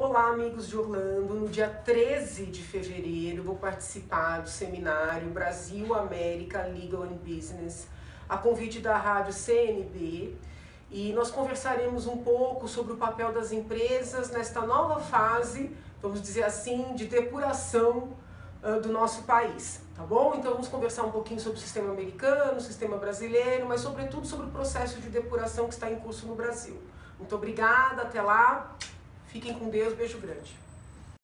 Olá, amigos de Orlando. No dia 13 de fevereiro, vou participar do seminário Brasil América Legal and Business, a convite da rádio CNB. E nós conversaremos um pouco sobre o papel das empresas nesta nova fase, vamos dizer assim, de depuração uh, do nosso país, tá bom? Então vamos conversar um pouquinho sobre o sistema americano, o sistema brasileiro, mas sobretudo sobre o processo de depuração que está em curso no Brasil. Muito obrigada, até lá. Fiquem com Deus, beijo grande.